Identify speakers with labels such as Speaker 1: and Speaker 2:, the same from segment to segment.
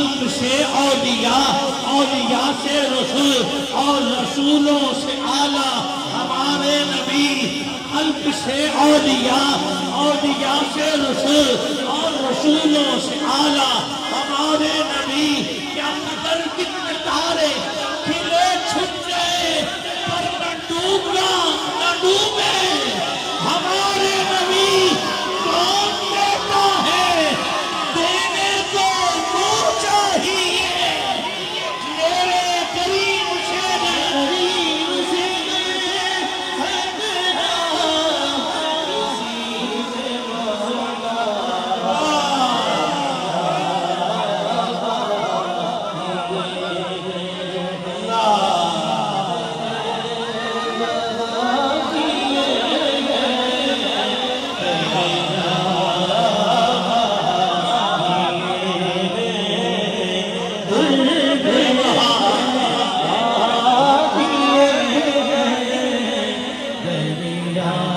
Speaker 1: خلق سے اولیاء اولیاء سے رسول اور رسولوں سے اعلیٰ، ہمارے نبی خلق سے اولیاء اولیاء سے رسول اور رسولوں سے آلہ ہمارے نبی love.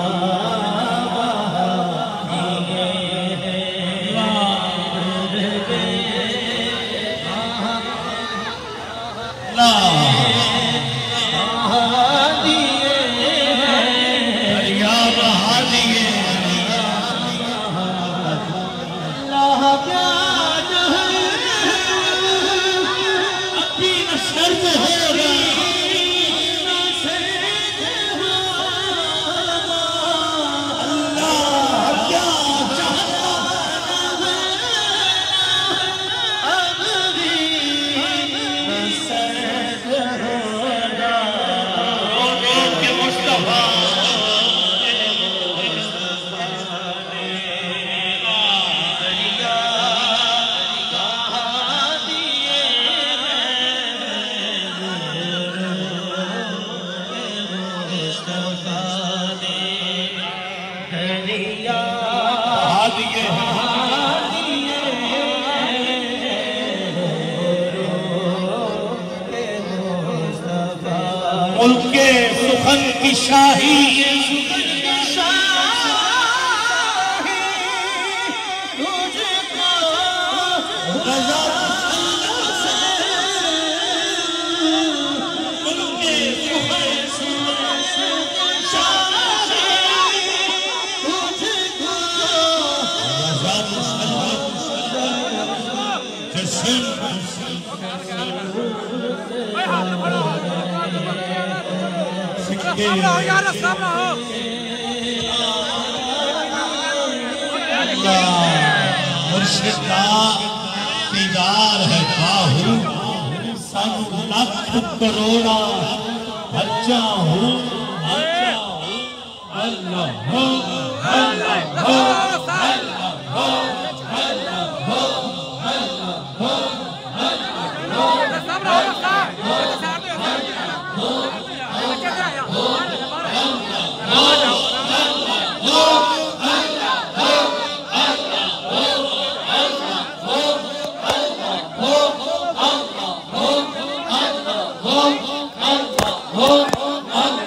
Speaker 1: ملک سخن کی شاہی Thank you. مرشد کا دیدار ہے باہو سن لکھ کروڑا بچا ہوں اللہ اللہ
Speaker 2: اللہ اللہ اللہ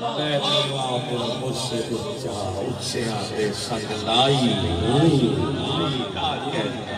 Speaker 2: میں دیوا آتے سنگ لائی کیا